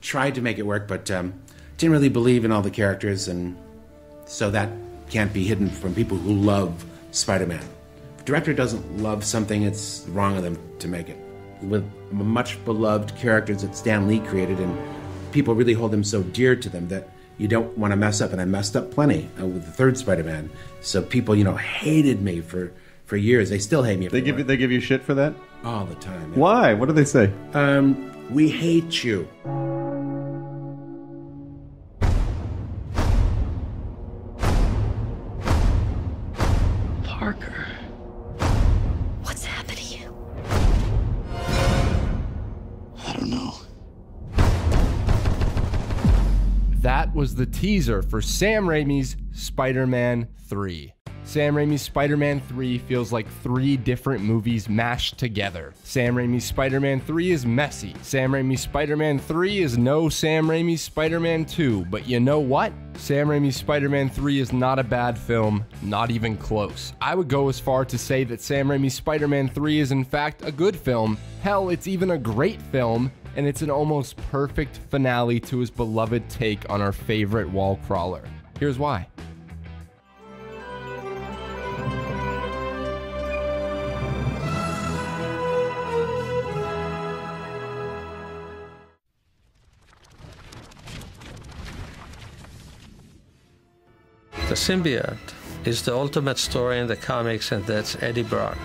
tried to make it work, but um, didn't really believe in all the characters, and so that can't be hidden from people who love Spider-Man. If a director doesn't love something, it's wrong of them to make it. With much beloved characters that Stan Lee created, and people really hold them so dear to them that you don't want to mess up. And I messed up plenty uh, with the third Spider-Man. So people, you know, hated me for for years. They still hate me. They give you they give you shit for that all the time. Why? What do they say? Um, we hate you. The teaser for Sam Raimi's Spider Man 3. Sam Raimi's Spider Man 3 feels like three different movies mashed together. Sam Raimi's Spider Man 3 is messy. Sam Raimi's Spider Man 3 is no Sam Raimi's Spider Man 2. But you know what? Sam Raimi's Spider Man 3 is not a bad film, not even close. I would go as far to say that Sam Raimi's Spider Man 3 is in fact a good film. Hell, it's even a great film, and it's an almost perfect finale to his beloved take on our favorite wall crawler. Here's why. The symbiote is the ultimate story in the comics, and that's Eddie Brock,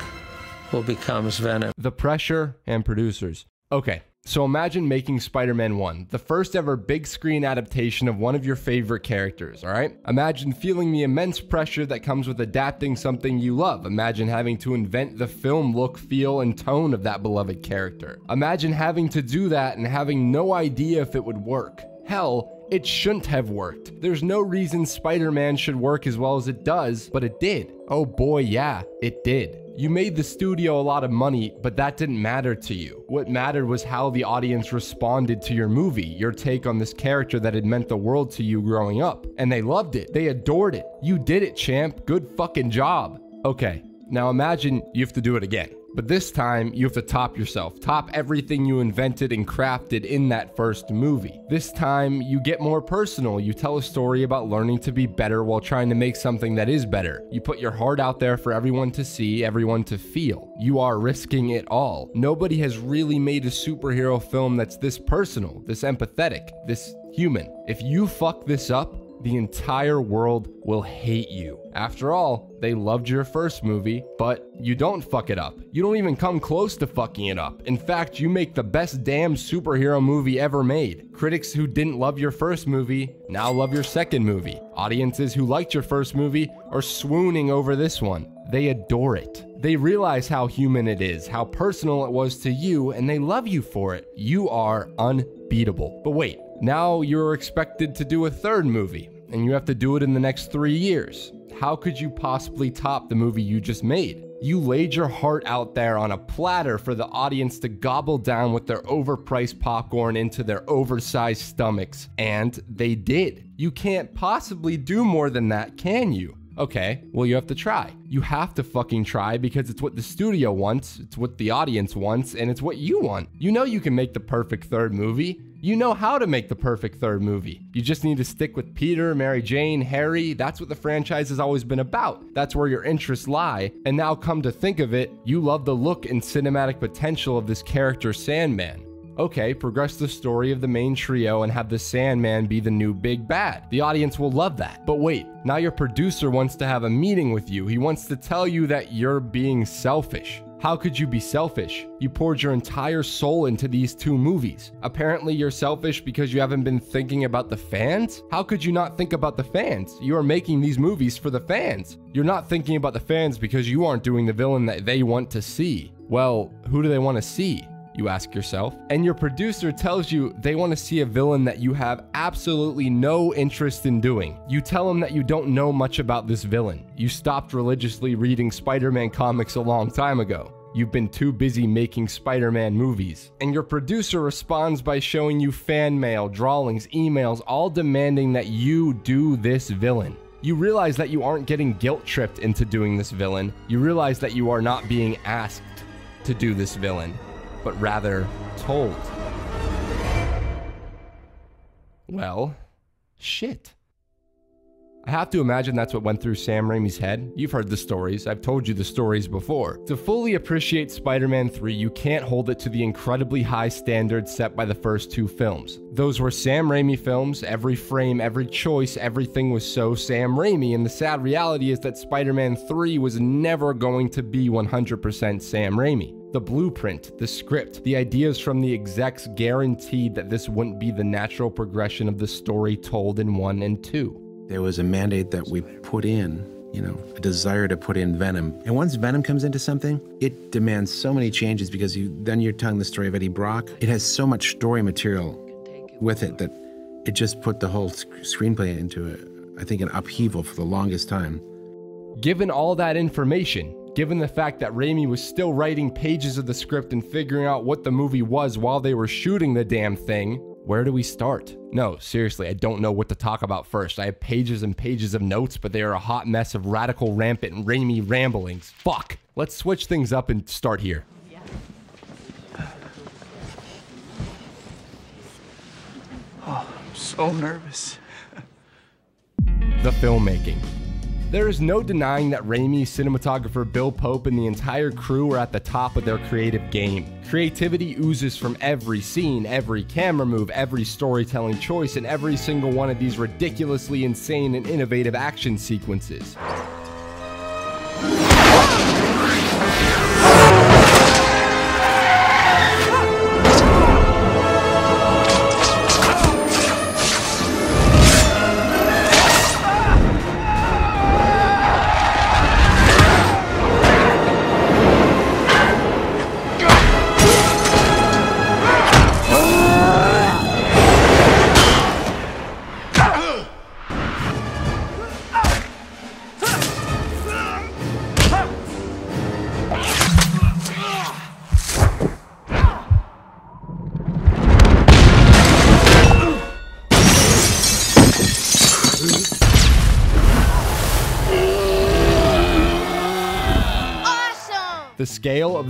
who becomes Venom. The pressure and producers. Okay, so imagine making Spider Man 1, the first ever big screen adaptation of one of your favorite characters, alright? Imagine feeling the immense pressure that comes with adapting something you love. Imagine having to invent the film look, feel, and tone of that beloved character. Imagine having to do that and having no idea if it would work. Hell, it shouldn't have worked. There's no reason Spider Man should work as well as it does, but it did. Oh boy, yeah, it did. You made the studio a lot of money, but that didn't matter to you. What mattered was how the audience responded to your movie, your take on this character that had meant the world to you growing up. And they loved it. They adored it. You did it, champ. Good fucking job. Okay, now imagine you have to do it again. But this time, you have to top yourself. Top everything you invented and crafted in that first movie. This time, you get more personal. You tell a story about learning to be better while trying to make something that is better. You put your heart out there for everyone to see, everyone to feel. You are risking it all. Nobody has really made a superhero film that's this personal, this empathetic, this human. If you fuck this up, the entire world will hate you. After all, they loved your first movie, but you don't fuck it up. You don't even come close to fucking it up. In fact, you make the best damn superhero movie ever made. Critics who didn't love your first movie now love your second movie. Audiences who liked your first movie are swooning over this one. They adore it. They realize how human it is, how personal it was to you, and they love you for it. You are unbeatable. But wait, now you're expected to do a third movie, and you have to do it in the next three years. How could you possibly top the movie you just made? You laid your heart out there on a platter for the audience to gobble down with their overpriced popcorn into their oversized stomachs, and they did. You can't possibly do more than that, can you? Okay, well, you have to try. You have to fucking try because it's what the studio wants, it's what the audience wants, and it's what you want. You know you can make the perfect third movie. You know how to make the perfect third movie. You just need to stick with Peter, Mary Jane, Harry. That's what the franchise has always been about. That's where your interests lie. And now, come to think of it, you love the look and cinematic potential of this character, Sandman. Okay, progress the story of the main trio and have the Sandman be the new big bad. The audience will love that. But wait, now your producer wants to have a meeting with you. He wants to tell you that you're being selfish. How could you be selfish? You poured your entire soul into these two movies. Apparently, you're selfish because you haven't been thinking about the fans? How could you not think about the fans? You are making these movies for the fans. You're not thinking about the fans because you aren't doing the villain that they want to see. Well, who do they want to see? You ask yourself. And your producer tells you they want to see a villain that you have absolutely no interest in doing. You tell them that you don't know much about this villain. You stopped religiously reading Spider Man comics a long time ago. You've been too busy making Spider Man movies. And your producer responds by showing you fan mail, drawings, emails, all demanding that you do this villain. You realize that you aren't getting guilt tripped into doing this villain. You realize that you are not being asked to do this villain but rather told. Well, shit. I have to imagine that's what went through Sam Raimi's head. You've heard the stories, I've told you the stories before. To fully appreciate Spider Man 3, you can't hold it to the incredibly high standards set by the first two films. Those were Sam Raimi films, every frame, every choice, everything was so Sam Raimi, and the sad reality is that Spider Man 3 was never going to be 100% Sam Raimi. The blueprint, the script, the ideas from the execs guaranteed that this wouldn't be the natural progression of the story told in 1 and 2 there was a mandate that we put in, you know, a desire to put in Venom. And once Venom comes into something, it demands so many changes because you then you're telling the story of Eddie Brock. It has so much story material with it that it just put the whole screenplay into a, I think, an upheaval for the longest time. Given all that information, given the fact that Raimi was still writing pages of the script and figuring out what the movie was while they were shooting the damn thing, where do we start? No, seriously, I don't know what to talk about first. I have pages and pages of notes, but they are a hot mess of radical, rampant, and Raimi ramblings. Fuck. Let's switch things up and start here. Oh, I'm so nervous. the filmmaking. There is no denying that Raimi, cinematographer Bill Pope, and the entire crew were at the top of their creative game. Creativity oozes from every scene, every camera move, every storytelling choice, and every single one of these ridiculously insane and innovative action sequences.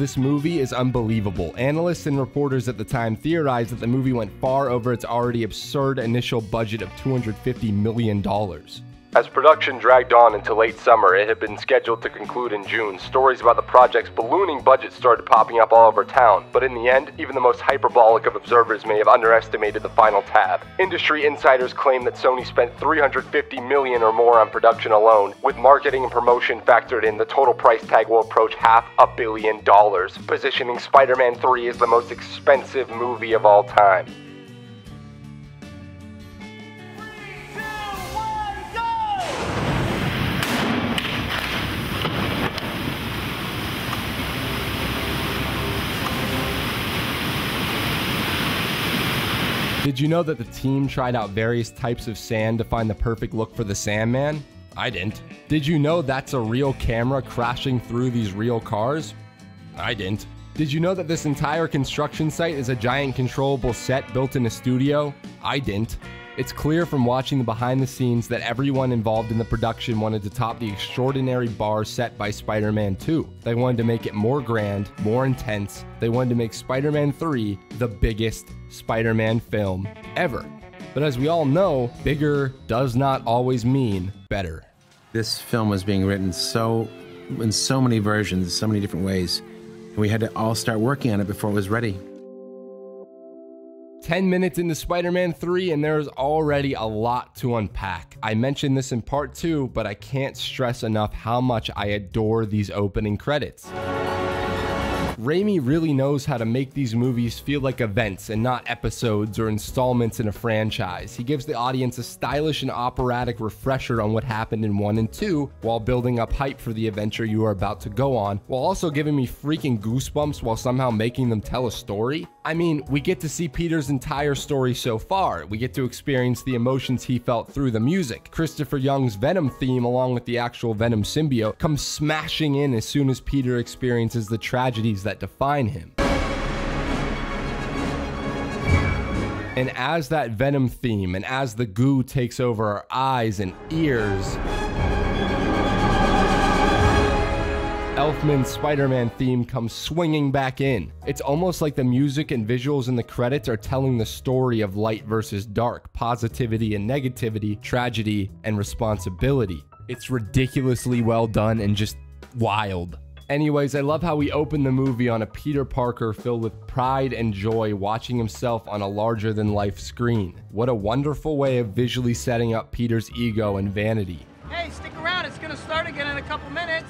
This movie is unbelievable. Analysts and reporters at the time theorized that the movie went far over its already absurd initial budget of $250 million. As production dragged on into late summer, it had been scheduled to conclude in June. Stories about the project's ballooning budget started popping up all over town, but in the end, even the most hyperbolic of observers may have underestimated the final tab. Industry insiders claim that Sony spent 350 million or more on production alone. With marketing and promotion factored in, the total price tag will approach half a billion dollars, positioning Spider-Man 3 as the most expensive movie of all time. Did you know that the team tried out various types of sand to find the perfect look for the Sandman? I didn't. Did you know that's a real camera crashing through these real cars? I didn't. Did you know that this entire construction site is a giant controllable set built in a studio? I didn't. It's clear from watching the behind the scenes that everyone involved in the production wanted to top the extraordinary bar set by Spider Man 2. They wanted to make it more grand, more intense. They wanted to make Spider Man 3 the biggest Spider Man film ever. But as we all know, bigger does not always mean better. This film was being written so in so many versions, so many different ways, and we had to all start working on it before it was ready. 10 minutes into Spider Man 3, and there's already a lot to unpack. I mentioned this in part 2, but I can't stress enough how much I adore these opening credits. Raimi really knows how to make these movies feel like events and not episodes or installments in a franchise. He gives the audience a stylish and operatic refresher on what happened in 1 and 2 while building up hype for the adventure you are about to go on, while also giving me freaking goosebumps while somehow making them tell a story. I mean, we get to see Peter's entire story so far. We get to experience the emotions he felt through the music. Christopher Young's Venom theme, along with the actual Venom symbiote, comes smashing in as soon as Peter experiences the tragedies that define him. And as that Venom theme and as the goo takes over our eyes and ears, Elfman's Spider Man theme comes swinging back in. It's almost like the music and visuals in the credits are telling the story of light versus dark, positivity and negativity, tragedy and responsibility. It's ridiculously well done and just wild. Anyways, I love how we open the movie on a Peter Parker filled with pride and joy watching himself on a larger than life screen. What a wonderful way of visually setting up Peter's ego and vanity. Hey, stick around. It's gonna start again in a couple minutes.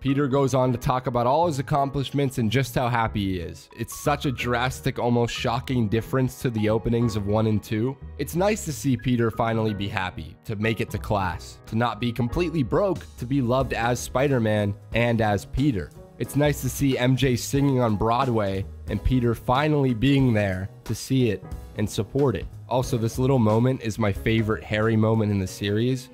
Peter goes on to talk about all his accomplishments and just how happy he is. It's such a drastic, almost shocking difference to the openings of 1 and 2. It's nice to see Peter finally be happy, to make it to class, to not be completely broke, to be loved as Spider Man and as Peter. It's nice to see MJ singing on Broadway and Peter finally being there to see it and support it. Also, this little moment is my favorite Harry moment in the series.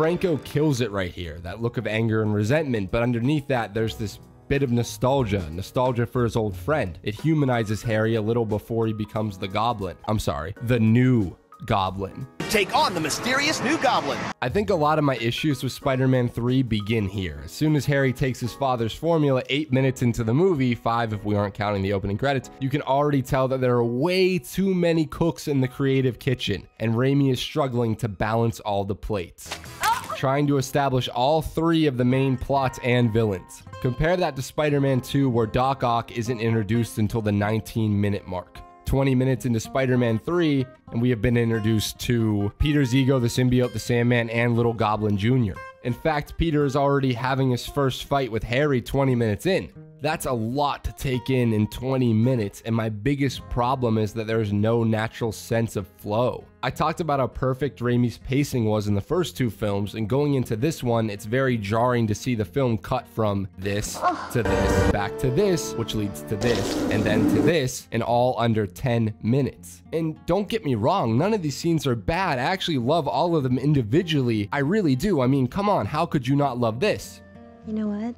Franco kills it right here, that look of anger and resentment, but underneath that, there's this bit of nostalgia, nostalgia for his old friend. It humanizes Harry a little before he becomes the goblin. I'm sorry, the new goblin. Take on the mysterious new goblin. I think a lot of my issues with Spider Man 3 begin here. As soon as Harry takes his father's formula, eight minutes into the movie, five if we aren't counting the opening credits, you can already tell that there are way too many cooks in the creative kitchen, and Raimi is struggling to balance all the plates. Oh, Trying to establish all three of the main plots and villains. Compare that to Spider Man 2, where Doc Ock isn't introduced until the 19 minute mark. 20 minutes into Spider Man 3, and we have been introduced to Peter's ego, the symbiote, the Sandman, and Little Goblin Jr. In fact, Peter is already having his first fight with Harry 20 minutes in. That's a lot to take in in 20 minutes, and my biggest problem is that there's no natural sense of flow. I talked about how perfect Raimi's pacing was in the first two films, and going into this one, it's very jarring to see the film cut from this to this, back to this, which leads to this, and then to this, in all under 10 minutes. And don't get me wrong, none of these scenes are bad. I actually love all of them individually. I really do. I mean, come on, how could you not love this? You know what?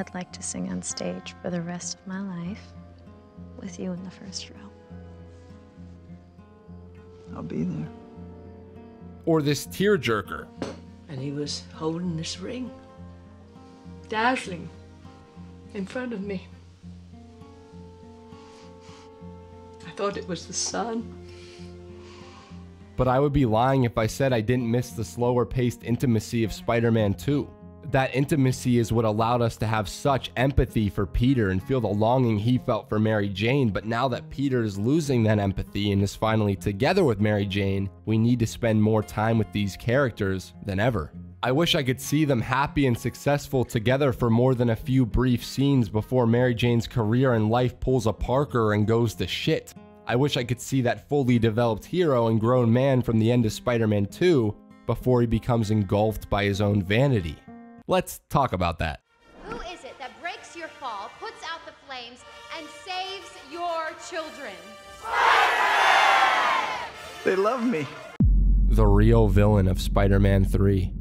I'd like to sing on stage for the rest of my life with you in the first row. I'll be there. Or this tearjerker. and he was holding this ring, dazzling, in front of me. I thought it was the sun. But I would be lying if I said I didn't miss the slower paced intimacy of Spider Man 2. That intimacy is what allowed us to have such empathy for Peter and feel the longing he felt for Mary Jane. But now that Peter is losing that empathy and is finally together with Mary Jane, we need to spend more time with these characters than ever. I wish I could see them happy and successful together for more than a few brief scenes before Mary Jane's career and life pulls a Parker and goes to shit. I wish I could see that fully developed hero and grown man from the end of Spider Man 2 before he becomes engulfed by his own vanity. Let's talk about that. Who is it that breaks your fall, puts out the flames, and saves your children? They love me. The real villain of Spider Man 3.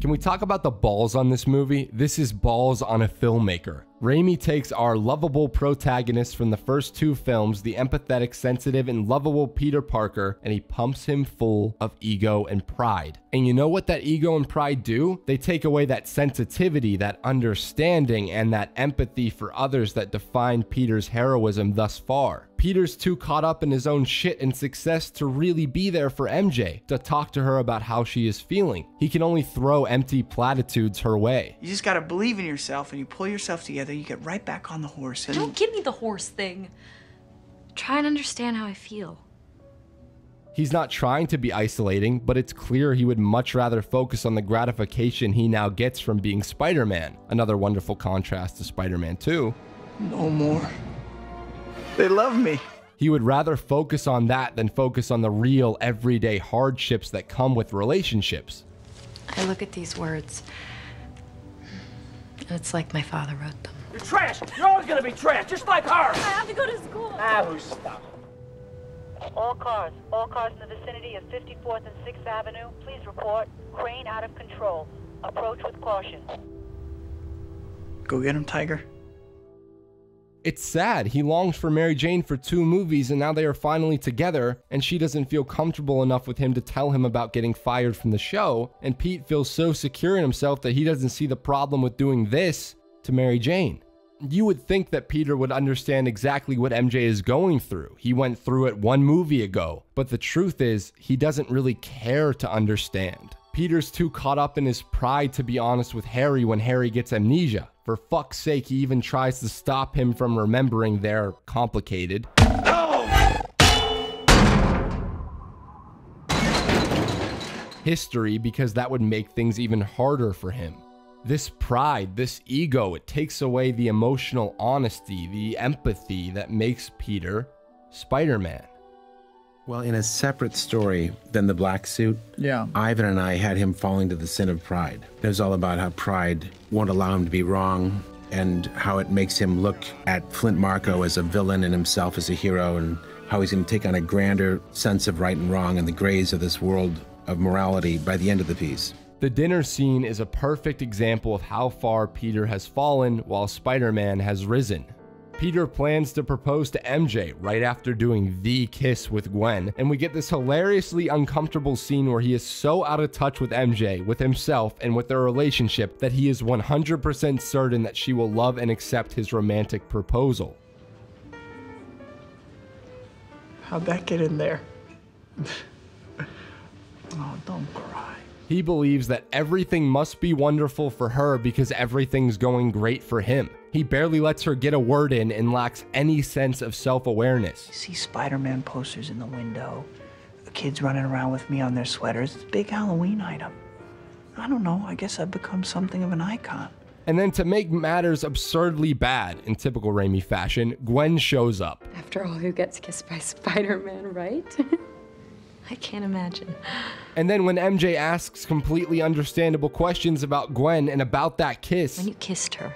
Can we talk about the balls on this movie? This is balls on a filmmaker. Raimi takes our lovable protagonist from the first two films, the empathetic, sensitive, and lovable Peter Parker, and he pumps him full of ego and pride. And you know what that ego and pride do? They take away that sensitivity, that understanding, and that empathy for others that define Peter's heroism thus far. Peter's too caught up in his own shit and success to really be there for MJ, to talk to her about how she is feeling. He can only throw empty platitudes her way. You just gotta believe in yourself and you pull yourself together, you get right back on the horse and Don't give me the horse thing. Try and understand how I feel. He's not trying to be isolating, but it's clear he would much rather focus on the gratification he now gets from being Spider Man. Another wonderful contrast to Spider Man 2. no more. They love me. He would rather focus on that than focus on the real everyday hardships that come with relationships. I look at these words, and it's like my father wrote them. You're trash. You're always gonna be trash, just like her. I have to go to school. Ah, who's stop? All cars, all cars in the vicinity of 54th and 6th Avenue, please report. Crane out of control. Approach with caution. Go get him, Tiger. It's sad. He longs for Mary Jane for two movies and now they are finally together, and she doesn't feel comfortable enough with him to tell him about getting fired from the show. And Pete feels so secure in himself that he doesn't see the problem with doing this to Mary Jane. You would think that Peter would understand exactly what MJ is going through. He went through it one movie ago, but the truth is, he doesn't really care to understand. Peter's too caught up in his pride to be honest with Harry when Harry gets amnesia. For fuck's sake, he even tries to stop him from remembering they're complicated. History because that would make things even harder for him. This pride, this ego, it takes away the emotional honesty, the empathy that makes Peter Spider Man. Well, in a separate story than the black suit, Yeah. Ivan and I had him falling to the sin of pride. It was all about how pride won't allow him to be wrong and how it makes him look at Flint Marko as a villain and himself as a hero and how he's going to take on a grander sense of right and wrong and the grays of this world of morality by the end of the piece. The dinner scene is a perfect example of how far Peter has fallen while Spider Man has risen. Peter plans to propose to MJ right after doing the kiss with Gwen, and we get this hilariously uncomfortable scene where he is so out of touch with MJ, with himself, and with their relationship that he is 100% certain that she will love and accept his romantic proposal. How'd that get in there? oh, don't cry. He believes that everything must be wonderful for her because everything's going great for him. He barely lets her get a word in and lacks any sense of self awareness. See Spider Man posters in the window, kids running around with me on their sweaters. It's a big Halloween item. I don't know, I guess I've become something of an icon. And then to make matters absurdly bad in typical Raimi fashion, Gwen shows up. After all, who gets kissed by Spider Man, right? I can't imagine. And then when MJ asks completely understandable questions about Gwen and about that kiss, When you kissed her,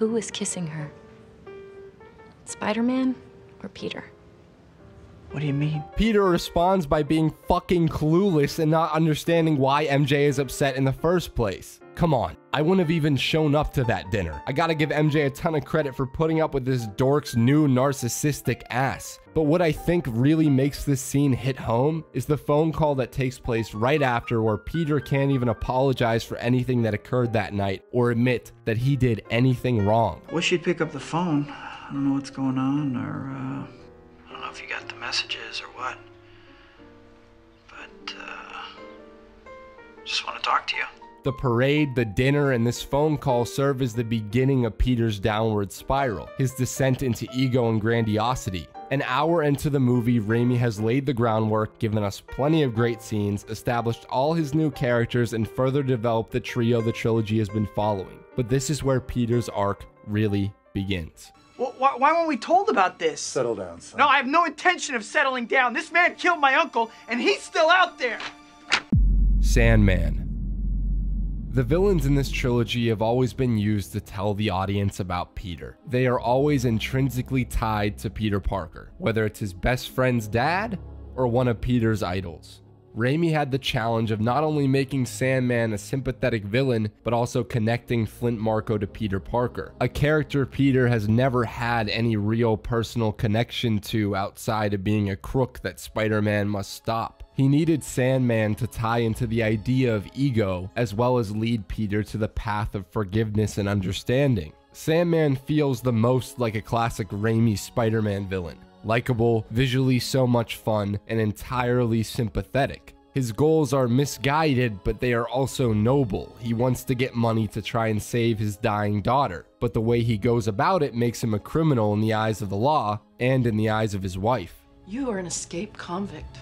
who was kissing her? Spider Man or Peter? What do you mean? Peter responds by being fucking clueless and not understanding why MJ is upset in the first place. Come on, I wouldn't have even shown up to that dinner. I gotta give MJ a ton of credit for putting up with this dork's new narcissistic ass. But what I think really makes this scene hit home is the phone call that takes place right after, where Peter can't even apologize for anything that occurred that night or admit that he did anything wrong. Wish you'd pick up the phone. I don't know what's going on, or, uh, I don't know if you got the messages or what. But, uh, just want to talk to you. The parade, the dinner, and this phone call serve as the beginning of Peter's downward spiral, his descent into ego and grandiosity. An hour into the movie, Raimi has laid the groundwork, given us plenty of great scenes, established all his new characters, and further developed the trio the trilogy has been following. But this is where Peter's arc really begins. Wh- why, why weren't we told about this? Settle down, son. No, I have no intention of settling down. This man killed my uncle, and he's still out there. Sandman. The villains in this trilogy have always been used to tell the audience about Peter. They are always intrinsically tied to Peter Parker, whether it's his best friend's dad or one of Peter's idols. Raimi had the challenge of not only making Sandman a sympathetic villain, but also connecting Flint Marko to Peter Parker, a character Peter has never had any real personal connection to outside of being a crook that Spider Man must stop. He needed Sandman to tie into the idea of ego, as well as lead Peter to the path of forgiveness and understanding. Sandman feels the most like a classic Raimi Spider Man villain likable, visually so much fun, and entirely sympathetic. His goals are misguided, but they are also noble. He wants to get money to try and save his dying daughter, but the way he goes about it makes him a criminal in the eyes of the law and in the eyes of his wife. You are an escaped convict.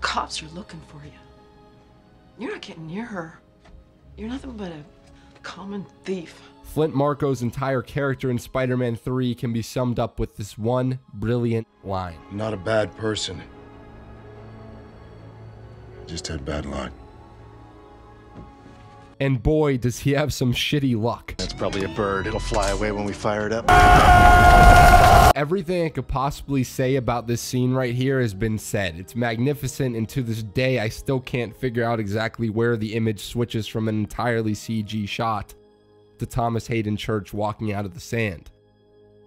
The cops are looking for you. You're not getting near her. You're nothing but a common thief. Flint Marko's entire character in Spider Man 3 can be summed up with this one brilliant line. Not a bad person. Just had bad luck. And boy, does he have some shitty luck. That's probably a bird. It'll fly away when we fire it up. Everything I could possibly say about this scene right here has been said. It's magnificent, and to this day, I still can't figure out exactly where the image switches from an entirely CG shot to Thomas Haden Church walking out of the sand.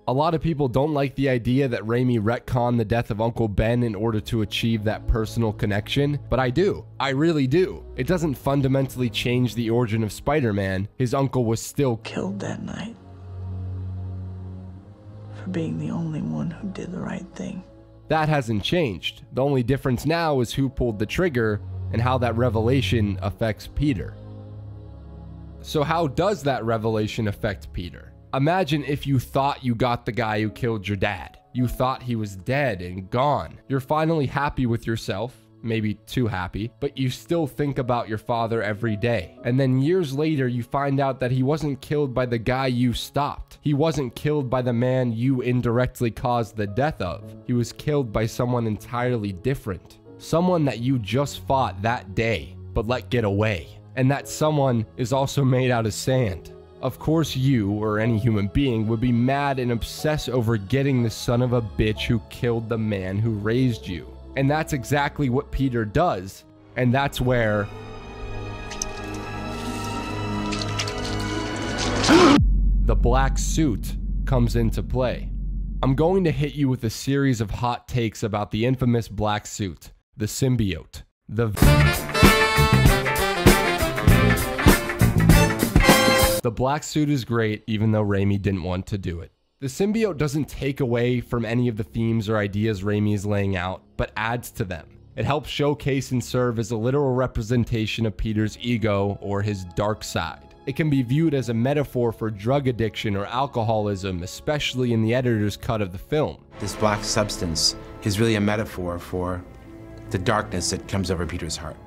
A lot of people don't like the idea that Raimi retconned the death of Uncle Ben in order to achieve that personal connection, but I do. I really do. It doesn't fundamentally change the origin of Spider Man. His uncle was still Killed that night. For being the only one who did the right thing. That hasn't changed. The only difference now is who pulled the trigger and how that revelation affects Peter. So, how does that revelation affect Peter? Imagine if you thought you got the guy who killed your dad. You thought he was dead and gone. You're finally happy with yourself, maybe too happy, but you still think about your father every day. And then years later, you find out that he wasn't killed by the guy you stopped. He wasn't killed by the man you indirectly caused the death of. He was killed by someone entirely different. Someone that you just fought that day, but let get away. And that someone is also made out of sand. Of course, you, or any human being, would be mad and obsess over getting the son of a bitch who killed the man who raised you. And that's exactly what Peter does. And that's where. the black suit comes into play. I'm going to hit you with a series of hot takes about the infamous black suit, the symbiote. The. The black suit is great, even though Raimi didn't want to do it. The symbiote doesn't take away from any of the themes or ideas Raimi is laying out, but adds to them. It helps showcase and serve as a literal representation of Peter's ego or his dark side. It can be viewed as a metaphor for drug addiction or alcoholism, especially in the editor's cut of the film. This black substance is really a metaphor for the darkness that comes over Peter's heart.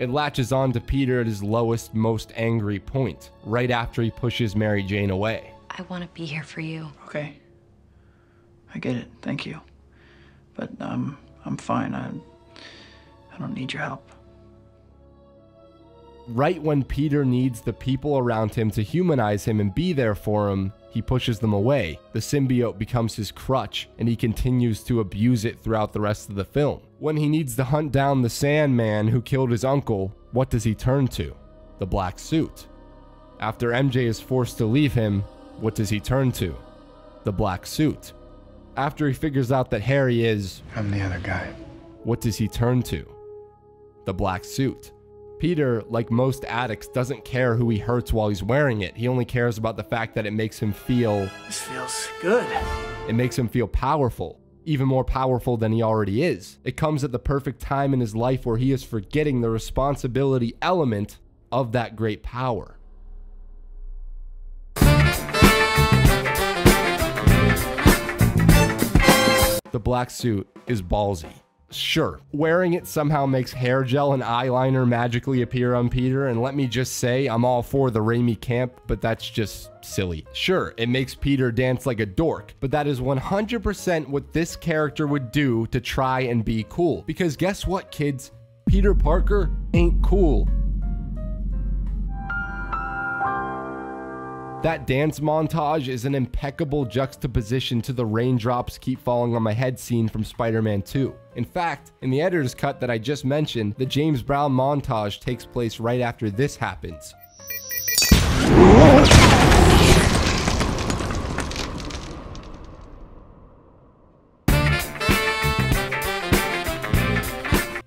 It latches on to Peter at his lowest, most angry point, right after he pushes Mary Jane away. I want to be here for you. Okay. I get it. Thank you. But um, I'm fine. I, I don't need your help. Right when Peter needs the people around him to humanize him and be there for him, he pushes them away. The symbiote becomes his crutch, and he continues to abuse it throughout the rest of the film. When he needs to hunt down the Sandman who killed his uncle, what does he turn to? The black suit. After MJ is forced to leave him, what does he turn to? The black suit. After he figures out that Harry is. I'm the other guy. What does he turn to? The black suit. Peter, like most addicts, doesn't care who he hurts while he's wearing it. He only cares about the fact that it makes him feel. This feels good. It makes him feel powerful, even more powerful than he already is. It comes at the perfect time in his life where he is forgetting the responsibility element of that great power. The black suit is ballsy. Sure, wearing it somehow makes hair gel and eyeliner magically appear on Peter, and let me just say, I'm all for the Raimi camp, but that's just silly. Sure, it makes Peter dance like a dork, but that is 100% what this character would do to try and be cool. Because guess what, kids? Peter Parker ain't cool. That dance montage is an impeccable juxtaposition to the raindrops keep falling on my head scene from Spider Man 2. In fact, in the editor's cut that I just mentioned, the James Brown montage takes place right after this happens.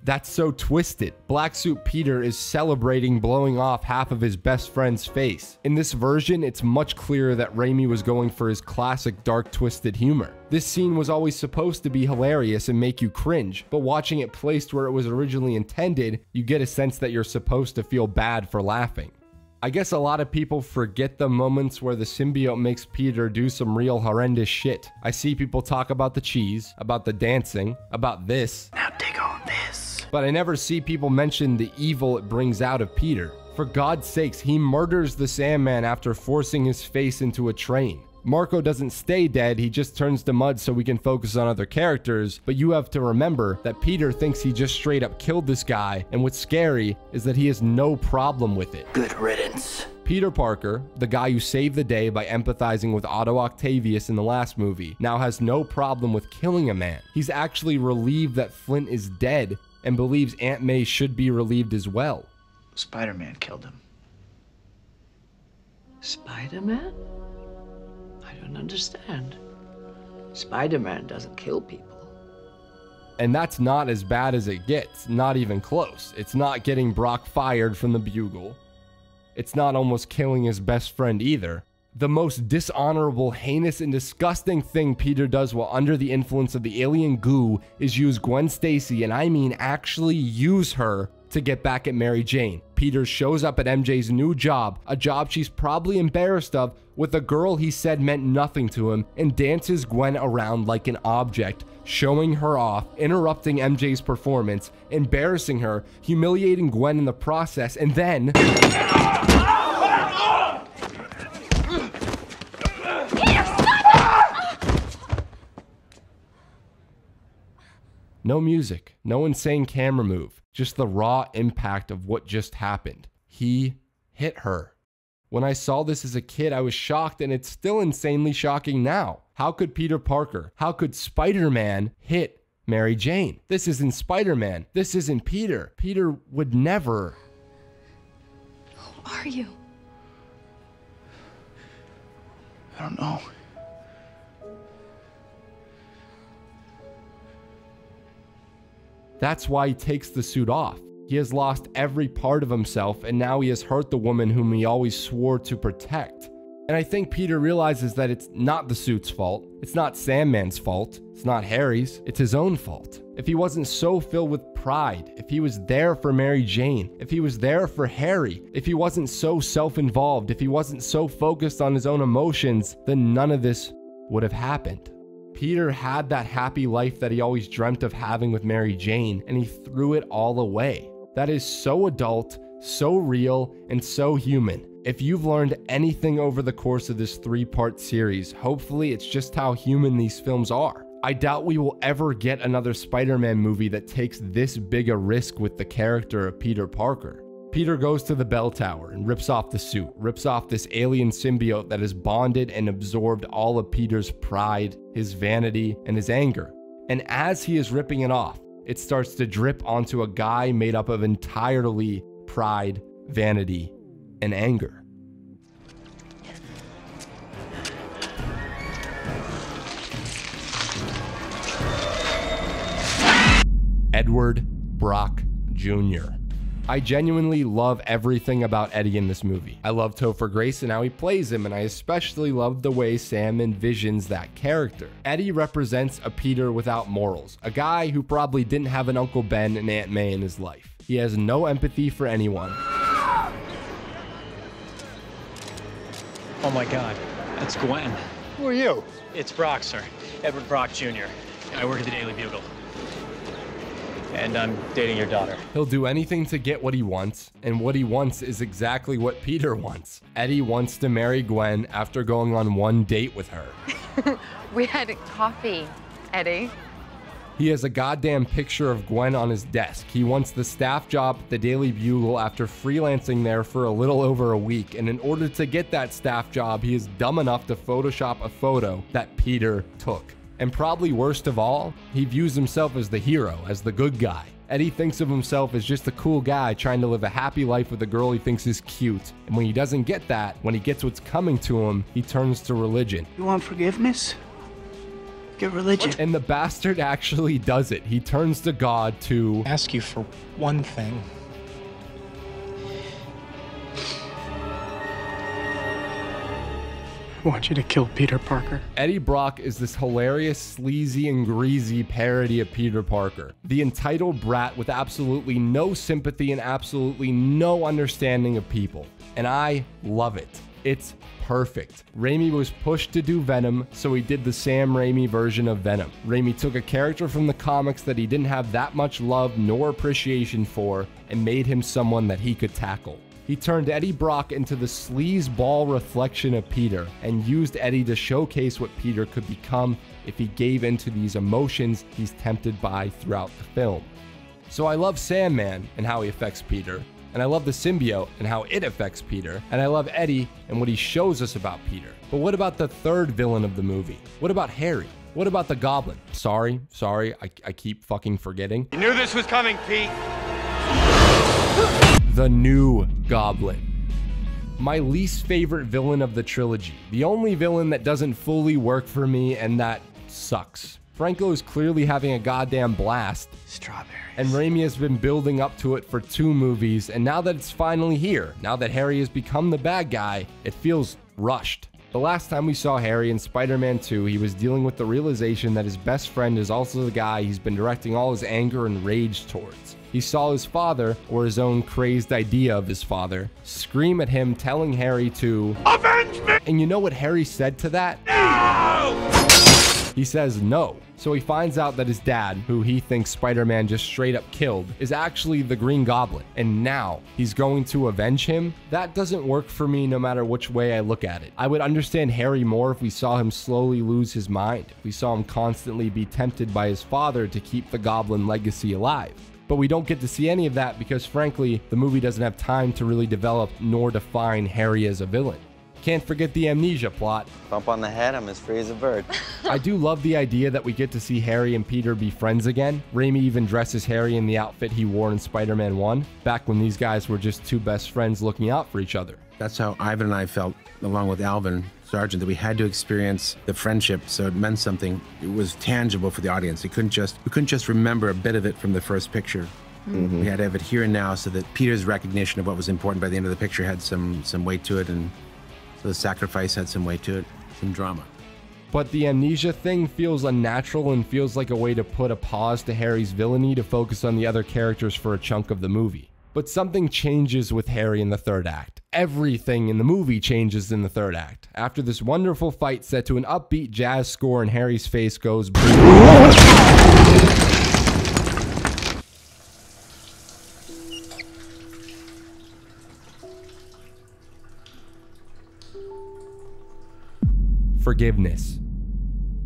That's so twisted. Black Suit Peter is celebrating blowing off half of his best friend's face. In this version, it's much clearer that Raimi was going for his classic dark twisted humor. This scene was always supposed to be hilarious and make you cringe, but watching it placed where it was originally intended, you get a sense that you're supposed to feel bad for laughing. I guess a lot of people forget the moments where the symbiote makes Peter do some real horrendous shit. I see people talk about the cheese, about the dancing, about this. Now dig on this. But I never see people mention the evil it brings out of Peter. For God's sakes, he murders the Sandman after forcing his face into a train. Marko doesn't stay dead, he just turns to mud so we can focus on other characters, but you have to remember that Peter thinks he just straight up killed this guy, and what's scary is that he has no problem with it. Good riddance. Peter Parker, the guy who saved the day by empathizing with Otto Octavius in the last movie, now has no problem with killing a man. He's actually relieved that Flint is dead and believes Aunt May should be relieved as well. Spider Man killed him. Spider Man? I don't understand. Spider Man doesn't kill people. And that's not as bad as it gets, not even close. It's not getting Brock fired from the Bugle. It's not almost killing his best friend either. The most dishonorable, heinous, and disgusting thing Peter does while under the influence of the alien goo is use Gwen Stacy, and I mean actually use her to get back at Mary Jane. Peter shows up at MJ's new job, a job she's probably embarrassed of, with a girl he said meant nothing to him, and dances Gwen around like an object, showing her off, interrupting MJ's performance, embarrassing her, humiliating Gwen in the process, and then. Ah! No music, no insane camera move, just the raw impact of what just happened. He hit her. When I saw this as a kid, I was shocked, and it's still insanely shocking now. How could Peter Parker, how could Spider Man hit Mary Jane? This isn't Spider Man. This isn't Peter. Peter would never. Who are you? I don't know. That's why he takes the suit off. He has lost every part of himself, and now he has hurt the woman whom he always swore to protect. And I think Peter realizes that it's not the suit's fault. It's not Sandman's fault. It's not Harry's. It's his own fault. If he wasn't so filled with pride, if he was there for Mary Jane, if he was there for Harry, if he wasn't so self involved, if he wasn't so focused on his own emotions, then none of this would have happened. Peter had that happy life that he always dreamt of having with Mary Jane, and he threw it all away. That is so adult, so real, and so human. If you've learned anything over the course of this three part series, hopefully it's just how human these films are. I doubt we will ever get another Spider Man movie that takes this big a risk with the character of Peter Parker. Peter goes to the bell tower and rips off the suit, rips off this alien symbiote that has bonded and absorbed all of Peter's pride, his vanity, and his anger. And as he is ripping it off, it starts to drip onto a guy made up of entirely pride, vanity, and anger. Edward Brock Jr. I genuinely love everything about Eddie in this movie. I love Topher Grace and how he plays him, and I especially love the way Sam envisions that character. Eddie represents a Peter without morals, a guy who probably didn't have an Uncle Ben and Aunt May in his life. He has no empathy for anyone. Oh my god, that's Gwen. Who are you? It's Brock, sir. Edward Brock Jr. I work at the Daily Bugle. And I'm dating your daughter. He'll do anything to get what he wants, and what he wants is exactly what Peter wants. Eddie wants to marry Gwen after going on one date with her. we had coffee, Eddie. He has a goddamn picture of Gwen on his desk. He wants the staff job at the Daily Bugle after freelancing there for a little over a week. And in order to get that staff job, he is dumb enough to Photoshop a photo that Peter took. And probably worst of all, he views himself as the hero, as the good guy. Eddie thinks of himself as just a cool guy trying to live a happy life with a girl he thinks is cute. And when he doesn't get that, when he gets what's coming to him, he turns to religion. You want forgiveness? Get religion. And the bastard actually does it. He turns to God to ask you for one thing. Want you to kill Peter Parker. Eddie Brock is this hilarious, sleazy, and greasy parody of Peter Parker. The entitled brat with absolutely no sympathy and absolutely no understanding of people. And I love it. It's perfect. Raimi was pushed to do Venom, so he did the Sam Raimi version of Venom. Raimi took a character from the comics that he didn't have that much love nor appreciation for and made him someone that he could tackle. He turned Eddie Brock into the sleazeball reflection of Peter and used Eddie to showcase what Peter could become if he gave into these emotions he's tempted by throughout the film. So I love Sandman and how he affects Peter, and I love the symbiote and how it affects Peter, and I love Eddie and what he shows us about Peter. But what about the third villain of the movie? What about Harry? What about the Goblin? Sorry, sorry, I, I keep fucking forgetting. You knew this was coming, Pete. The new Goblin. My least favorite villain of the trilogy. The only villain that doesn't fully work for me and that sucks. Franco is clearly having a goddamn blast. Strawberry. And Raimi has been building up to it for two movies, and now that it's finally here, now that Harry has become the bad guy, it feels rushed. The last time we saw Harry in Spider Man 2, he was dealing with the realization that his best friend is also the guy he's been directing all his anger and rage towards. He saw his father, or his own crazed idea of his father, scream at him, telling Harry to Avenge me! And you know what Harry said to that? No! He says no. So he finds out that his dad, who he thinks Spider Man just straight up killed, is actually the Green Goblin. And now he's going to avenge him? That doesn't work for me no matter which way I look at it. I would understand Harry more if we saw him slowly lose his mind, if we saw him constantly be tempted by his father to keep the Goblin legacy alive. But we don't get to see any of that because, frankly, the movie doesn't have time to really develop nor define Harry as a villain. Can't forget the amnesia plot. Bump on the head, I'm as free as a bird. I do love the idea that we get to see Harry and Peter be friends again. Raimi even dresses Harry in the outfit he wore in Spider Man 1, back when these guys were just two best friends looking out for each other. That's how Ivan and I felt, along with Alvin Sargent, that we had to experience the friendship, so it meant something. It was tangible for the audience. It couldn't just we couldn't just remember a bit of it from the first picture. Mm-hmm. We had to have it here and now, so that Peter's recognition of what was important by the end of the picture had some some weight to it, and so the sacrifice had some weight to it, some drama. But the amnesia thing feels unnatural and feels like a way to put a pause to Harry's villainy to focus on the other characters for a chunk of the movie. But something changes with Harry in the third act. Everything in the movie changes in the third act. After this wonderful fight set to an upbeat jazz score and Harry's face goes forgiveness.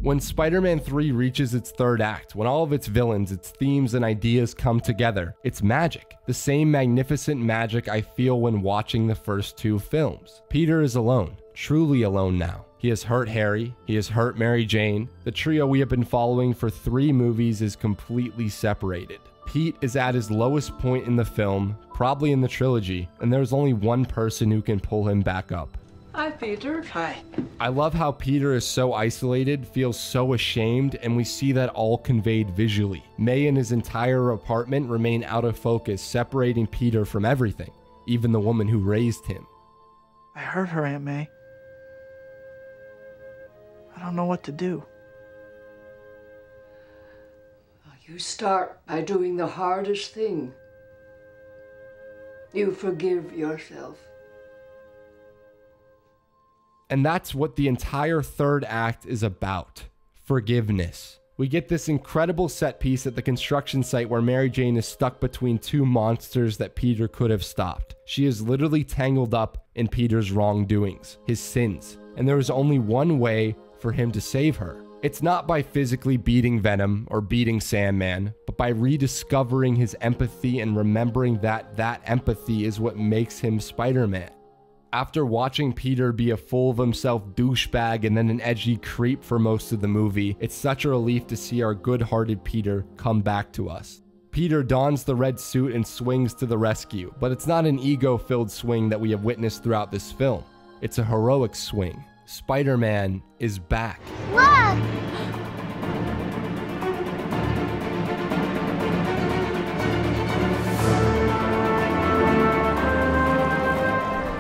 When Spider Man 3 reaches its third act, when all of its villains, its themes, and ideas come together, it's magic. The same magnificent magic I feel when watching the first two films. Peter is alone, truly alone now. He has hurt Harry, he has hurt Mary Jane. The trio we have been following for three movies is completely separated. Pete is at his lowest point in the film, probably in the trilogy, and there's only one person who can pull him back up. Hi, Peter. Hi. I love how Peter is so isolated, feels so ashamed, and we see that all conveyed visually. May and his entire apartment remain out of focus, separating Peter from everything, even the woman who raised him. I hurt her, Aunt May. I don't know what to do. You start by doing the hardest thing. You forgive yourself. And that's what the entire third act is about forgiveness. We get this incredible set piece at the construction site where Mary Jane is stuck between two monsters that Peter could have stopped. She is literally tangled up in Peter's wrongdoings, his sins, and there is only one way for him to save her. It's not by physically beating Venom or beating Sandman, but by rediscovering his empathy and remembering that that empathy is what makes him Spider Man. After watching Peter be a full of himself douchebag and then an edgy creep for most of the movie, it's such a relief to see our good hearted Peter come back to us. Peter dons the red suit and swings to the rescue, but it's not an ego filled swing that we have witnessed throughout this film. It's a heroic swing. Spider Man is back. Look!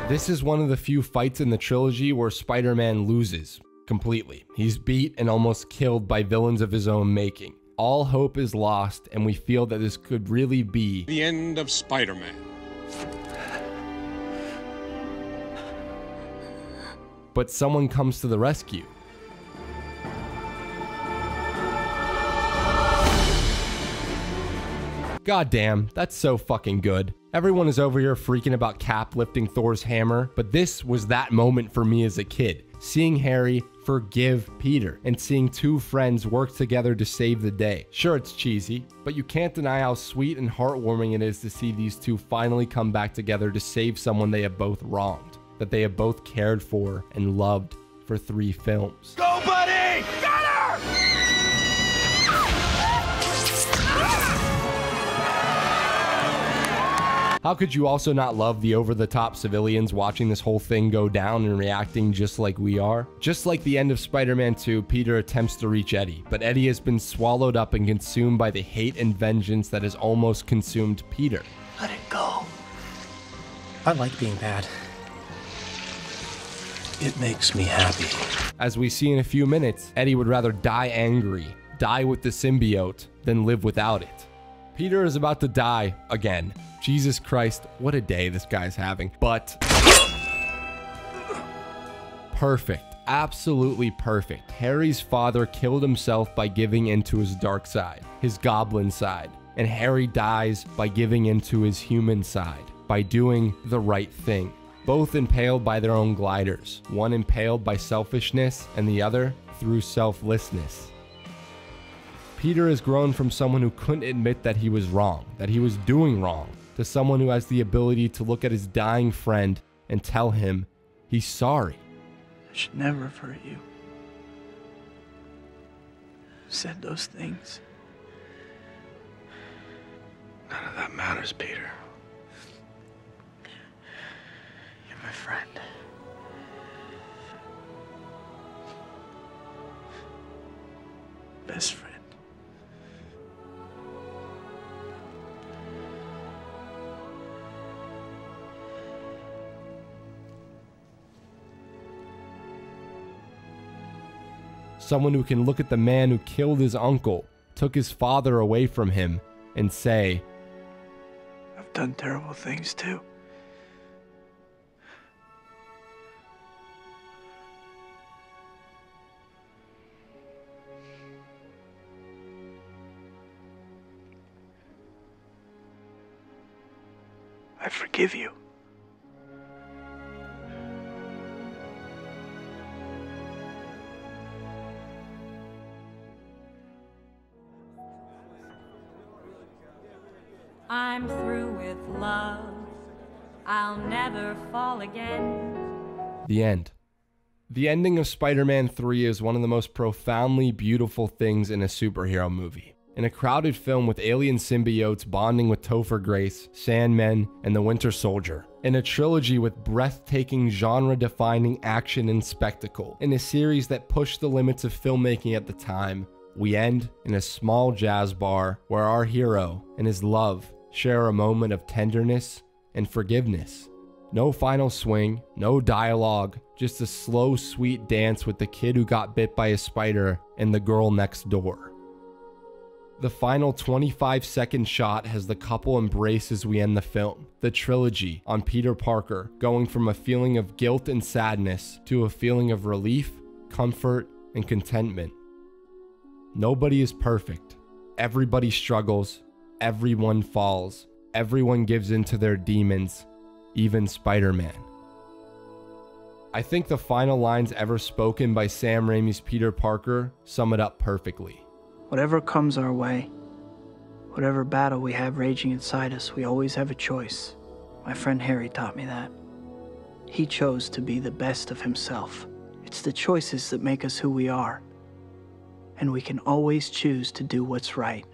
This is one of the few fights in the trilogy where Spider Man loses completely. He's beat and almost killed by villains of his own making. All hope is lost, and we feel that this could really be The end of Spider Man. but someone comes to the rescue. God damn, that's so fucking good. Everyone is over here freaking about Cap lifting Thor's hammer, but this was that moment for me as a kid. Seeing Harry forgive Peter and seeing two friends work together to save the day. Sure, it's cheesy, but you can't deny how sweet and heartwarming it is to see these two finally come back together to save someone they have both wronged, that they have both cared for and loved for three films. Go, buddy! Got her! How could you also not love the over the top civilians watching this whole thing go down and reacting just like we are? Just like the end of Spider Man 2, Peter attempts to reach Eddie, but Eddie has been swallowed up and consumed by the hate and vengeance that has almost consumed Peter. Let it go. I like being bad. It makes me happy. As we see in a few minutes, Eddie would rather die angry, die with the symbiote, than live without it. Peter is about to die again. Jesus Christ, what a day this guy's having. But perfect. Absolutely perfect. Harry's father killed himself by giving into his dark side, his goblin side. And Harry dies by giving into his human side, by doing the right thing. Both impaled by their own gliders, one impaled by selfishness and the other through selflessness. Peter has grown from someone who couldn't admit that he was wrong, that he was doing wrong, to someone who has the ability to look at his dying friend and tell him he's sorry. I should never have hurt you. Said those things. None of that matters, Peter. You're my friend. Best friend. Someone who can look at the man who killed his uncle, took his father away from him, and say, I've done terrible things too. I forgive you. I'm through with love. I'll never fall again. The end. The ending of Spider Man 3 is one of the most profoundly beautiful things in a superhero movie. In a crowded film with alien symbiotes bonding with Topher Grace, Sandman, and the Winter Soldier. In a trilogy with breathtaking genre defining action and spectacle. In a series that pushed the limits of filmmaking at the time. We end in a small jazz bar where our hero and his love share a moment of tenderness and forgiveness. No final swing, no dialogue, just a slow, sweet dance with the kid who got bit by a spider and the girl next door. The final 25 second shot has the couple embrace as we end the film. The trilogy on Peter Parker going from a feeling of guilt and sadness to a feeling of relief, comfort, and contentment. Nobody is perfect. Everybody struggles. Everyone falls. Everyone gives in to their demons, even Spider Man. I think the final lines ever spoken by Sam Raimi's Peter Parker sum it up perfectly. Whatever comes our way, whatever battle we have raging inside us, we always have a choice. My friend Harry taught me that. He chose to be the best of himself. It's the choices that make us who we are. And we can always choose to do what's right.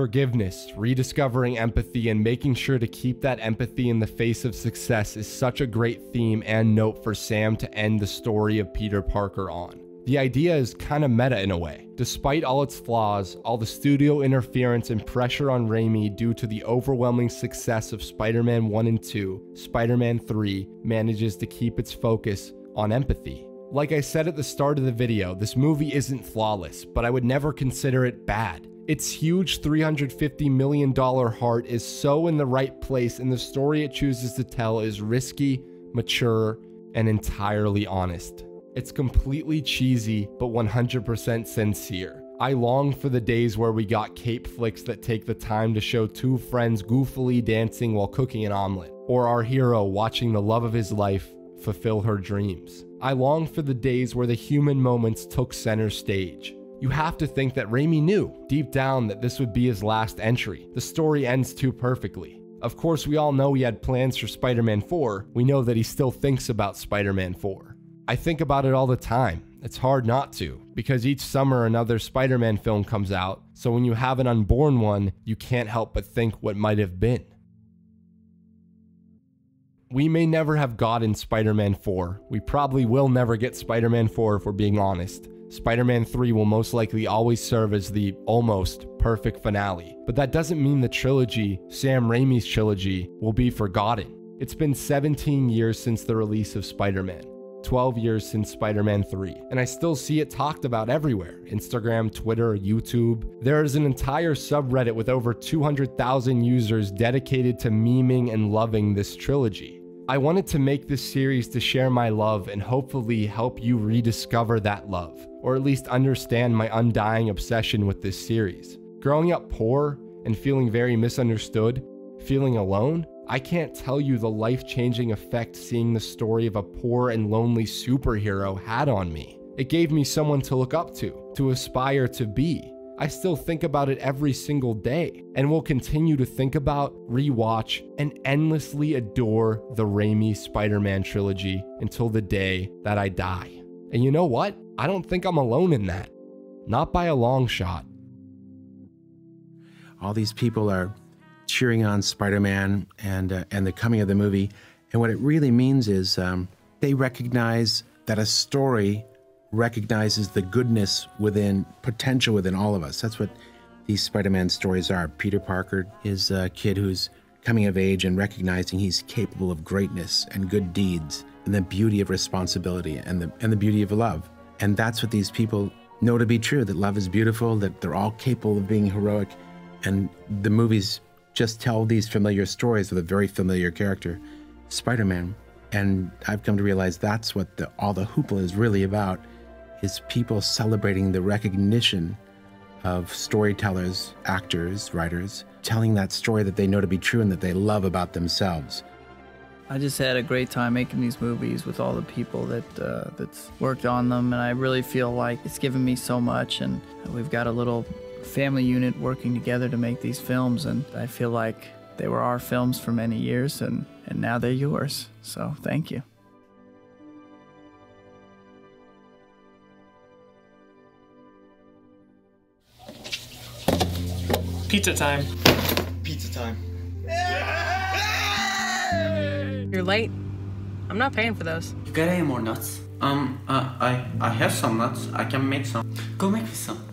Forgiveness, rediscovering empathy, and making sure to keep that empathy in the face of success is such a great theme and note for Sam to end the story of Peter Parker on. The idea is kind of meta in a way. Despite all its flaws, all the studio interference and pressure on Raimi due to the overwhelming success of Spider Man 1 and 2, Spider Man 3 manages to keep its focus on empathy. Like I said at the start of the video, this movie isn't flawless, but I would never consider it bad. Its huge $350 million heart is so in the right place, and the story it chooses to tell is risky, mature, and entirely honest. It's completely cheesy, but 100% sincere. I long for the days where we got cape flicks that take the time to show two friends goofily dancing while cooking an omelet, or our hero watching the love of his life fulfill her dreams. I long for the days where the human moments took center stage. You have to think that Raimi knew deep down that this would be his last entry. The story ends too perfectly. Of course, we all know he had plans for Spider Man 4. We know that he still thinks about Spider Man 4. I think about it all the time. It's hard not to, because each summer another Spider Man film comes out, so when you have an unborn one, you can't help but think what might have been. We may never have gotten Spider Man 4. We probably will never get Spider Man 4 if we're being honest. Spider Man 3 will most likely always serve as the almost perfect finale. But that doesn't mean the trilogy, Sam Raimi's trilogy, will be forgotten. It's been 17 years since the release of Spider Man. 12 years since Spider Man 3, and I still see it talked about everywhere Instagram, Twitter, YouTube. There is an entire subreddit with over 200,000 users dedicated to memeing and loving this trilogy. I wanted to make this series to share my love and hopefully help you rediscover that love, or at least understand my undying obsession with this series. Growing up poor and feeling very misunderstood, feeling alone, I can't tell you the life changing effect seeing the story of a poor and lonely superhero had on me. It gave me someone to look up to, to aspire to be. I still think about it every single day and will continue to think about, rewatch, and endlessly adore the Raimi Spider Man trilogy until the day that I die. And you know what? I don't think I'm alone in that. Not by a long shot. All these people are cheering on Spider-Man and uh, and the coming of the movie. And what it really means is um, they recognize that a story recognizes the goodness within potential within all of us. That's what these Spider-Man stories are. Peter Parker is a kid who's coming of age and recognizing he's capable of greatness and good deeds and the beauty of responsibility and the and the beauty of love. And that's what these people know to be true that love is beautiful, that they're all capable of being heroic. And the movies just tell these familiar stories with a very familiar character, Spider Man. And I've come to realize that's what the, all the hoopla is really about is people celebrating the recognition of storytellers, actors, writers, telling that story that they know to be true and that they love about themselves. I just had a great time making these movies with all the people that uh, that's worked on them, and I really feel like it's given me so much. And we've got a little family unit working together to make these films, and I feel like they were our films for many years, and, and now they're yours. So thank you. Pizza time. Pizza time. You're late. I'm not paying for those. You got any more nuts? Um, uh, I I have some nuts. I can make some. Go make me some.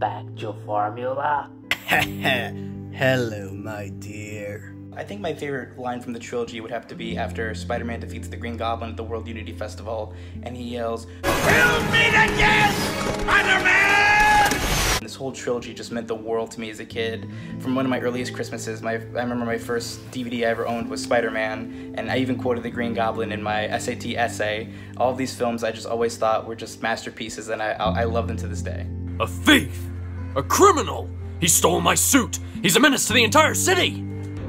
Back your formula. Hello, my dear. I think my favorite line from the trilogy would have to be after Spider-Man defeats the Green Goblin at the World Unity Festival, and he yells, We'll meet again, Spider-Man! This whole trilogy just meant the world to me as a kid. From one of my earliest Christmases, my I remember my first DVD I ever owned was Spider-Man, and I even quoted the Green Goblin in my SAT essay. All of these films I just always thought were just masterpieces, and I, I, I love them to this day. A thief! A criminal! He stole my suit! He's a menace to the entire city!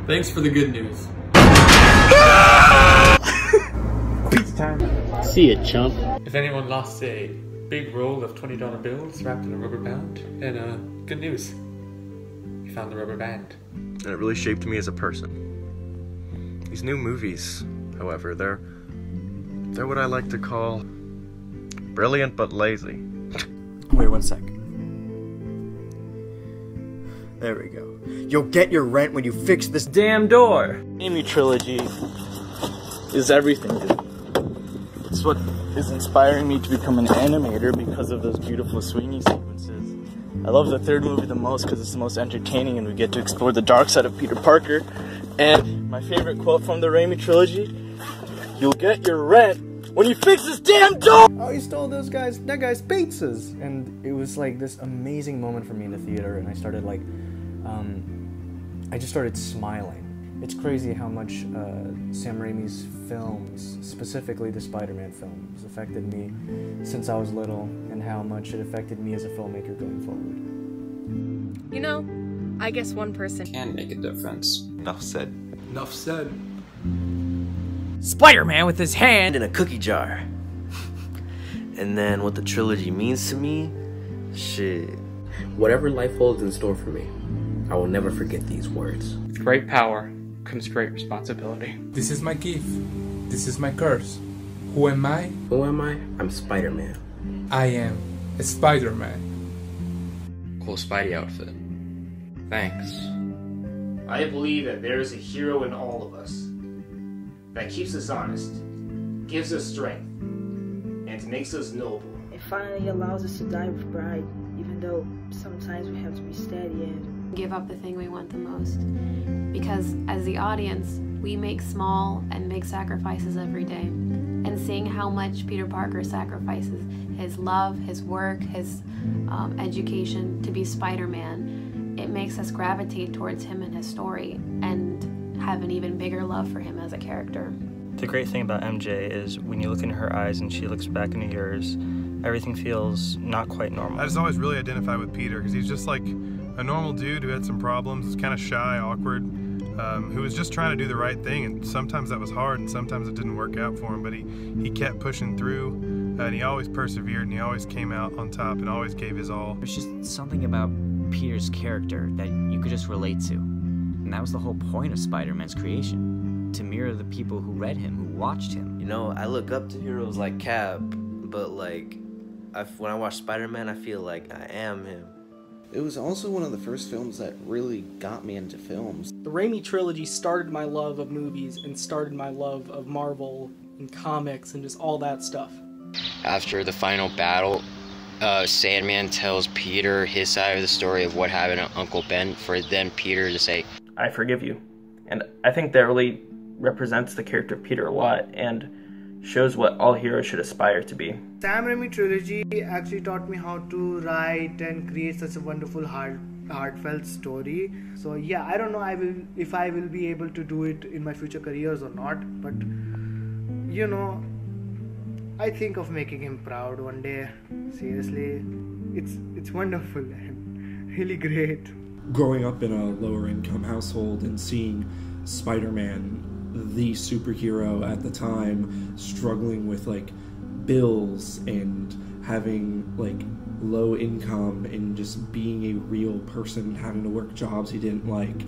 Thanks for the good news. Pizza time. See ya, chump. If anyone lost a big roll of $20 bills wrapped in a rubber band, and uh, good news. You found the rubber band. And it really shaped me as a person. These new movies, however, they're they're what I like to call brilliant but lazy. Wait one sec. There we go. You'll get your rent when you fix this damn door. Amy trilogy is everything to It's what is inspiring me to become an animator because of those beautiful swinging sequences. I love the third movie the most because it's the most entertaining and we get to explore the dark side of Peter Parker. And my favorite quote from the Raimi trilogy, you'll get your rent when you fix this damn door! Oh, he stole those guys, that guy's pizzas! And it was like this amazing moment for me in the theater and I started like, um, I just started smiling. It's crazy how much uh, Sam Raimi's films, specifically the Spider-Man films, affected me since I was little, and how much it affected me as a filmmaker going forward. You know, I guess one person can make a difference. Enough said. Enough said. Spider-Man with his hand in a cookie jar. and then what the trilogy means to me, shit. Whatever life holds in store for me, I will never forget these words. With great power comes great responsibility. This is my gift. This is my curse. Who am I? Who am I? I'm Spider-Man. I am a Spider-Man. Cool Spidey outfit. Thanks. I believe that there is a hero in all of us. that keeps us honest, gives us strength, and makes us noble. It finally allows us to die with pride, even though sometimes we have to be steady and give up the thing we want the most. Because as the audience, we make small and big sacrifices every day. And seeing how much Peter Parker sacrifices his love, his work, his um, education to be Spider Man, it makes us gravitate towards him and his story and have an even bigger love for him as a character. The great thing about MJ is when you look in her eyes and she looks back into yours, everything feels not quite normal. I just always really identify with Peter because he's just like a normal dude who had some problems, was kind of shy, awkward, um, who was just trying to do the right thing. And sometimes that was hard and sometimes it didn't work out for him, but he, he kept pushing through and he always persevered and he always came out on top and always gave his all. There's just something about Peter's character that you could just relate to. And that was the whole point of Spider Man's creation to mirror the people who read him, who watched him. You know, I look up to heroes like Cap, but like, I, when I watch Spider Man, I feel like I am him. It was also one of the first films that really got me into films. The Raimi trilogy started my love of movies and started my love of Marvel and comics and just all that stuff. After the final battle, uh, Sandman tells Peter his side of the story of what happened to Uncle Ben for then Peter to say, I forgive you. And I think that really represents the character of Peter a lot and shows what all heroes should aspire to be. Sam Raimi trilogy actually taught me how to write and create such a wonderful heart heartfelt story. So yeah, I don't know I will if I will be able to do it in my future careers or not, but you know, I think of making him proud one day. Seriously, it's it's wonderful and really great. Growing up in a lower income household and seeing Spider-Man the superhero at the time struggling with like bills and having like low income and just being a real person having to work jobs he didn't like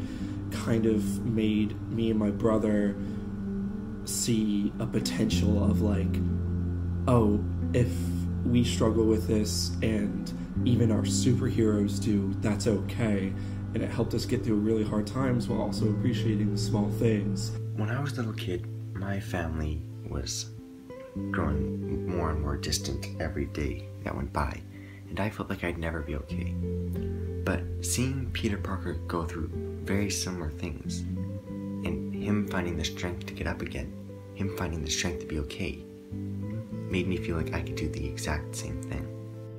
kind of made me and my brother see a potential of like oh if we struggle with this and even our superheroes do that's okay. And it helped us get through really hard times while also appreciating the small things. When I was a little kid, my family was growing more and more distant every day that went by, and I felt like I'd never be okay. But seeing Peter Parker go through very similar things, and him finding the strength to get up again, him finding the strength to be okay, made me feel like I could do the exact same thing.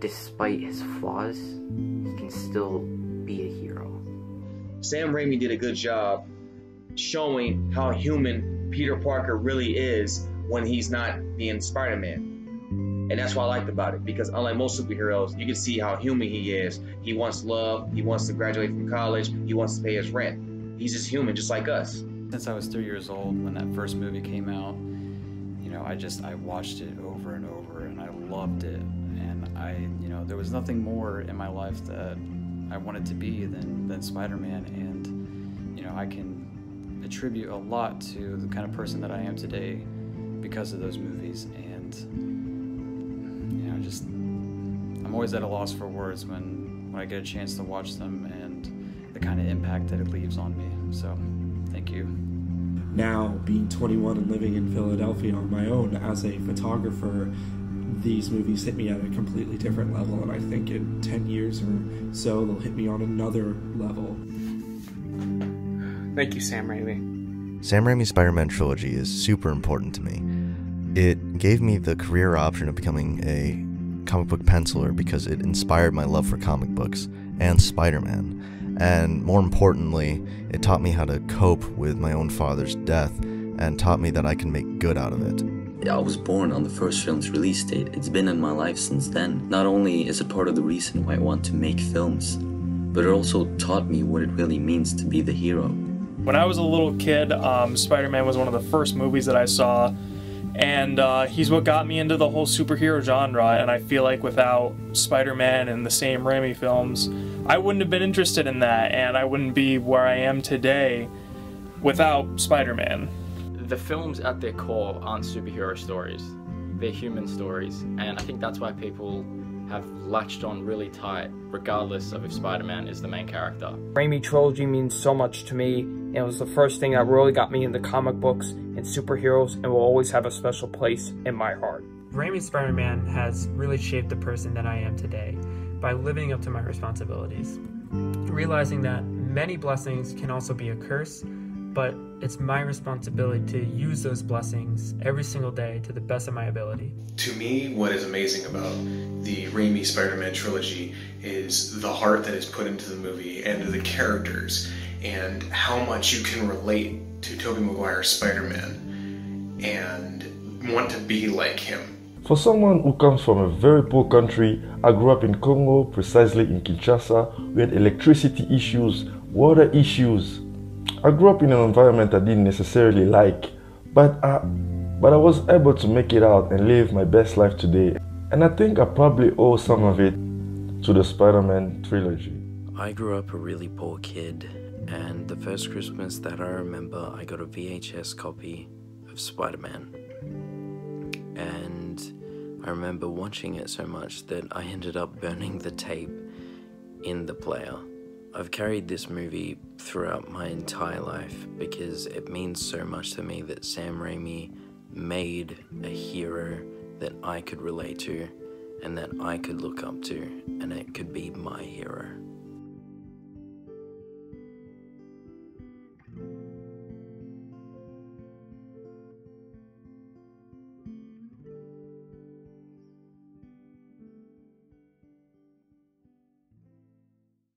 Despite his flaws, he can still be a hero. Sam Raimi did a good job showing how human Peter Parker really is when he's not being Spider Man. And that's what I liked about it because unlike most superheroes, you can see how human he is. He wants love, he wants to graduate from college, he wants to pay his rent. He's just human, just like us. Since I was three years old when that first movie came out, you know, I just I watched it over and over and I loved it. And I, you know, there was nothing more in my life that I wanted to be than than Spider-Man. And you know, I can attribute a lot to the kind of person that I am today because of those movies. And, you know, just, I'm always at a loss for words when, when I get a chance to watch them and the kind of impact that it leaves on me. So, thank you. Now, being 21 and living in Philadelphia on my own as a photographer, these movies hit me at a completely different level, and I think in 10 years or so, they'll hit me on another level. Thank you, Sam Raimi. Sam Raimi's Spider Man trilogy is super important to me. It gave me the career option of becoming a comic book penciler because it inspired my love for comic books and Spider Man. And more importantly, it taught me how to cope with my own father's death and taught me that I can make good out of it. I was born on the first film's release date. It's been in my life since then. Not only is it part of the reason why I want to make films, but it also taught me what it really means to be the hero. When I was a little kid, um, Spider-Man was one of the first movies that I saw, and uh, he's what got me into the whole superhero genre. And I feel like without Spider-Man and the Sam Raimi films, I wouldn't have been interested in that, and I wouldn't be where I am today without Spider-Man. The films at their core aren't superhero stories; they're human stories, and I think that's why people have latched on really tight, regardless of if Spider-Man is the main character. Raimi trilogy means so much to me and it was the first thing that really got me into comic books and superheroes and will always have a special place in my heart. Raimi's Spider-Man has really shaped the person that I am today by living up to my responsibilities. Realizing that many blessings can also be a curse, but it's my responsibility to use those blessings every single day to the best of my ability. To me, what is amazing about the Raimi Spider-Man trilogy is the heart that is put into the movie and the characters and how much you can relate to Tobey Maguire's Spider-Man and want to be like him. For someone who comes from a very poor country, I grew up in Congo, precisely in Kinshasa. We had electricity issues, water issues. I grew up in an environment I didn't necessarily like, but I, but I was able to make it out and live my best life today. And I think I probably owe some of it to the Spider Man trilogy. I grew up a really poor kid, and the first Christmas that I remember, I got a VHS copy of Spider Man. And I remember watching it so much that I ended up burning the tape in the player. I've carried this movie throughout my entire life because it means so much to me that Sam Raimi made a hero that I could relate to and that I could look up to, and it could be my hero.